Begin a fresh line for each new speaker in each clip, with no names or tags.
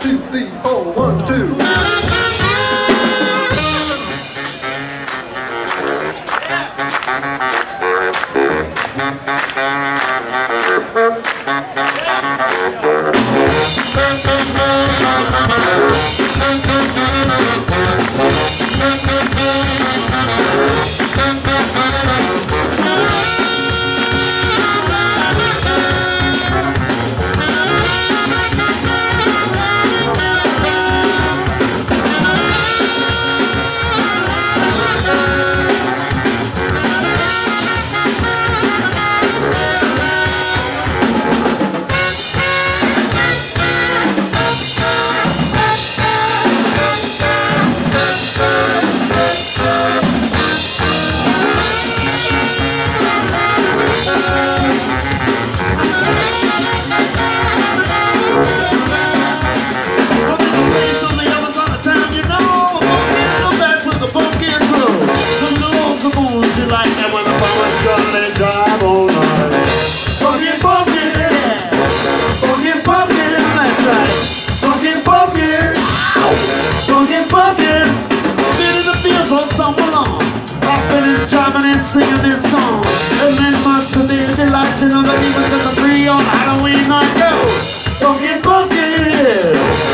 two, three, four, one, two.
Chopping and singing this song. And then must have been delighting of the demons at the free on Halloween night. Go! Funky, funky, funky,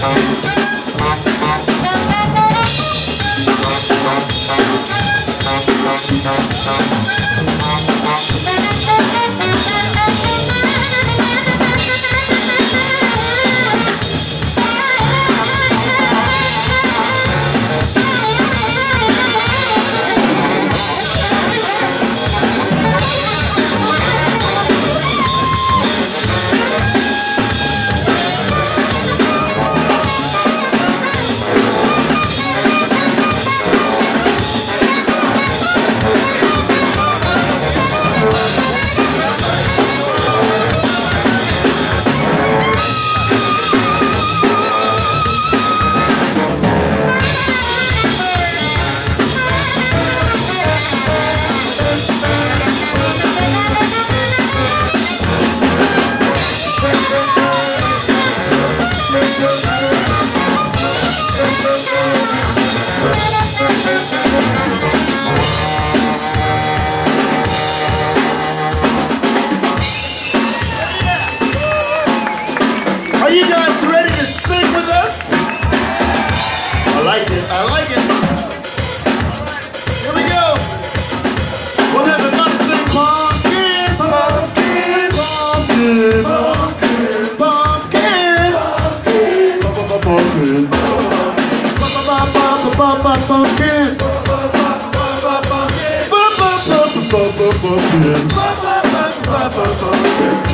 Música like it. I like it. Here we go. Well, everybody sing pumpkin, pumpkin, pumpkin, pumpkin, pumpkin, pumpkin, pumpkin, pumpkin, pumpkin, pumpkin. Pumpkin.